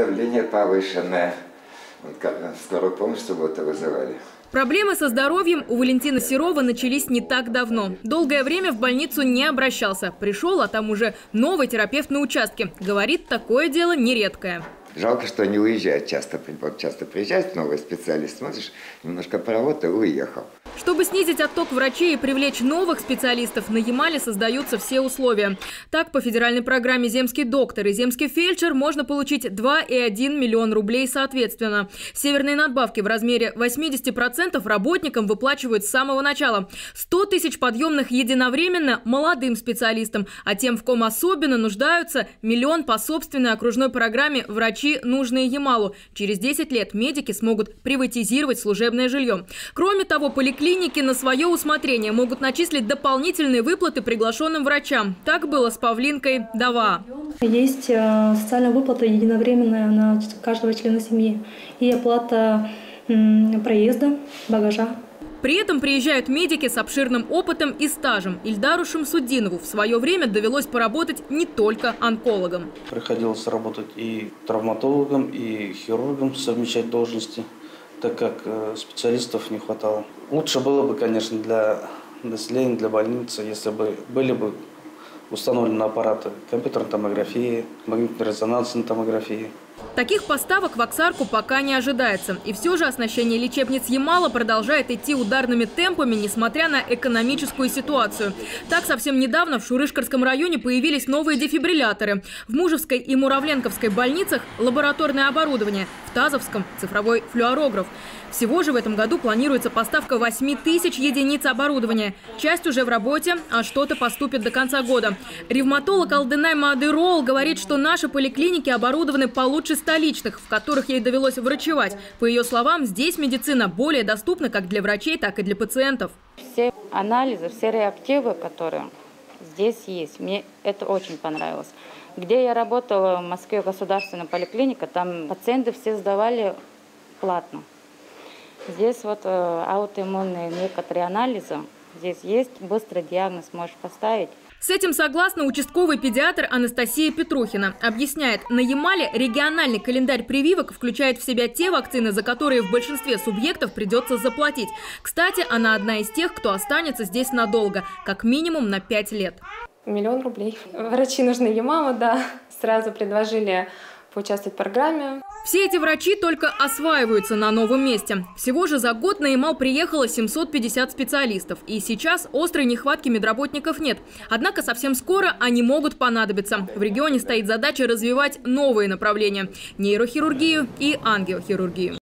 давление повышенное. Скорую помощь в субботу вызывали. Проблемы со здоровьем у Валентина Серова начались не так давно. Долгое время в больницу не обращался. Пришел, а там уже новый терапевт на участке. Говорит, такое дело нередкое. Жалко, что не уезжает часто. Вот часто приезжает новый специалист, смотришь, немножко поработал и уехал. Чтобы снизить отток врачей и привлечь новых специалистов, на Ямале создаются все условия. Так, по федеральной программе «Земский доктор» и «Земский фельдшер» можно получить 2 и 1 миллион рублей соответственно. Северные надбавки в размере 80% работникам выплачивают с самого начала. 100 тысяч подъемных единовременно молодым специалистам, а тем, в ком особенно нуждаются, миллион по собственной окружной программе «Врачи, нужные Ямалу». Через 10 лет медики смогут приватизировать служебное жилье. Кроме того, поликлиника Клиники на свое усмотрение могут начислить дополнительные выплаты приглашенным врачам. Так было с Павлинкой Дава. Есть э, социальная выплата единовременная на каждого члена семьи и оплата проезда, багажа. При этом приезжают медики с обширным опытом и стажем. Ильдару Шамсудинову в свое время довелось поработать не только онкологом. Приходилось работать и травматологом, и хирургом, совмещать должности так как э, специалистов не хватало. Лучше было бы, конечно, для населения, для больницы, если бы были бы установлены аппараты компьютерной томографии, магнитно-резонансной томографии. Таких поставок в Оксарку пока не ожидается. И все же оснащение лечебниц Ямала продолжает идти ударными темпами, несмотря на экономическую ситуацию. Так, совсем недавно в Шурышкарском районе появились новые дефибрилляторы. В Мужевской и Муравленковской больницах лабораторное оборудование, в Тазовском – цифровой флюорограф. Всего же в этом году планируется поставка 8 тысяч единиц оборудования. Часть уже в работе, а что-то поступит до конца года. Ревматолог Алденай Мадырол говорит, что наши поликлиники оборудованы получше столичных, в которых ей довелось врачевать. По ее словам, здесь медицина более доступна как для врачей, так и для пациентов. Все анализы, все реактивы, которые здесь есть, мне это очень понравилось. Где я работала, в Москве государственная поликлиника, там пациенты все сдавали платно. Здесь вот э, аутоиммунные некоторые анализы, здесь есть, быстрый диагноз можешь поставить. С этим согласна участковый педиатр Анастасия Петрухина. Объясняет, на Ямале региональный календарь прививок включает в себя те вакцины, за которые в большинстве субъектов придется заплатить. Кстати, она одна из тех, кто останется здесь надолго, как минимум на 5 лет. Миллион рублей. Врачи нужны Ямалу, да. Сразу предложили поучаствовать в программе. Все эти врачи только осваиваются на новом месте. Всего же за год на Ямал приехало 750 специалистов. И сейчас острой нехватки медработников нет. Однако совсем скоро они могут понадобиться. В регионе стоит задача развивать новые направления – нейрохирургию и ангиохирургию.